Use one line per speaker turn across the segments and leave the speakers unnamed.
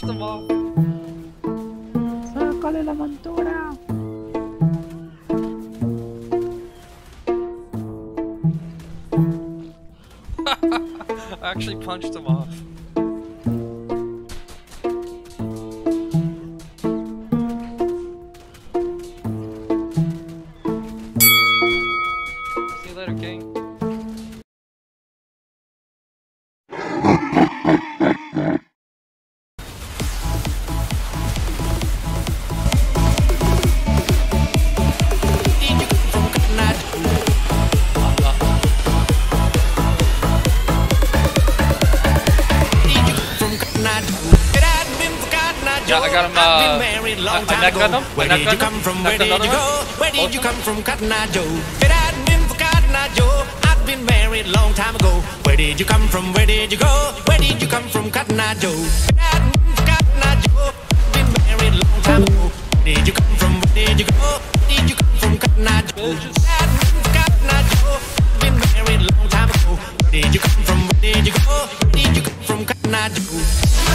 them off.
Sácale la montura.
I actually punched him off. See you later, King. Got him, uh, I- I neck gun him.
Where did you come from? Where did you go? Where did you come from, Cotton Eye Joe? It hadn't been for Cotton Eye Joe, I'd been married long time ago. Where did you come from? Where did you go? Where did you come from, Cotton Eye Joe? It hadn't been for Cotton Eye Joe, I'd been married long time ago. Where did you come from? Where did you go? Where did you come from, Cotton Eye Joe? It hadn't been for Cotton Eye Joe, I'd been married long time ago. Where did you come from? Where did you go? Where did you come from, Cotton Eye Joe?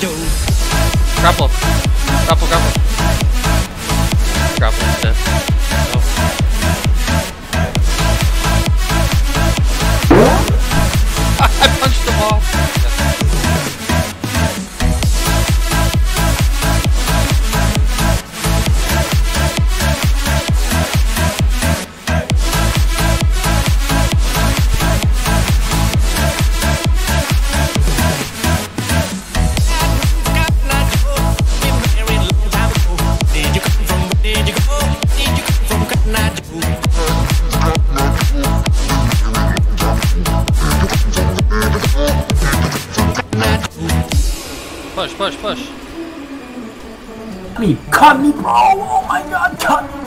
Joe?
Grapple. Grapple, grapple. Grapple off. Push, push, push.
Me, cut me, bro. Oh my god, cut me.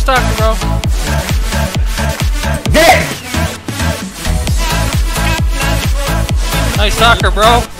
Your stalker, bro. Nice stalker, bro.